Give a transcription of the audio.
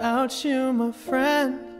without you, my friend.